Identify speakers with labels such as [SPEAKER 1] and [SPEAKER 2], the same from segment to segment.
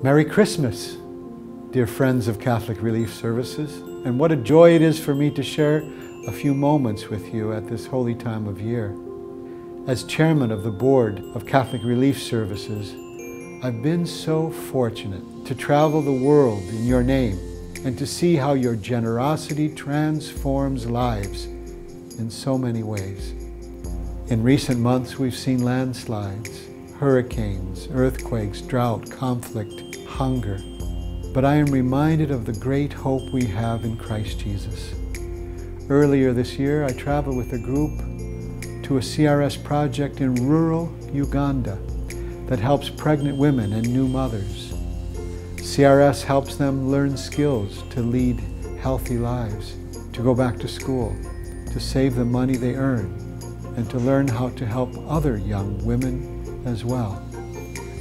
[SPEAKER 1] Merry Christmas, dear friends of Catholic Relief Services, and what a joy it is for me to share a few moments with you at this holy time of year. As chairman of the board of Catholic Relief Services, I've been so fortunate to travel the world in your name and to see how your generosity transforms lives in so many ways. In recent months, we've seen landslides, hurricanes, earthquakes, drought, conflict, hunger. But I am reminded of the great hope we have in Christ Jesus. Earlier this year, I traveled with a group to a CRS project in rural Uganda that helps pregnant women and new mothers. CRS helps them learn skills to lead healthy lives, to go back to school, to save the money they earn, and to learn how to help other young women as well.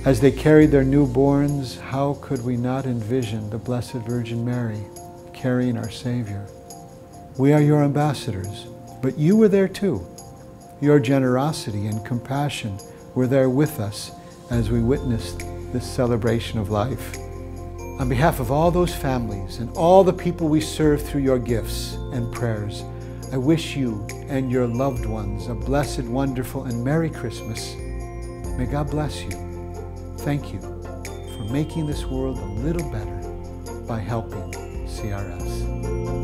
[SPEAKER 1] As they carried their newborns, how could we not envision the Blessed Virgin Mary carrying our Savior? We are your ambassadors, but you were there too. Your generosity and compassion were there with us as we witnessed this celebration of life. On behalf of all those families and all the people we serve through your gifts and prayers, I wish you and your loved ones a blessed, wonderful, and Merry Christmas. May God bless you. Thank you for making this world a little better by helping CRS.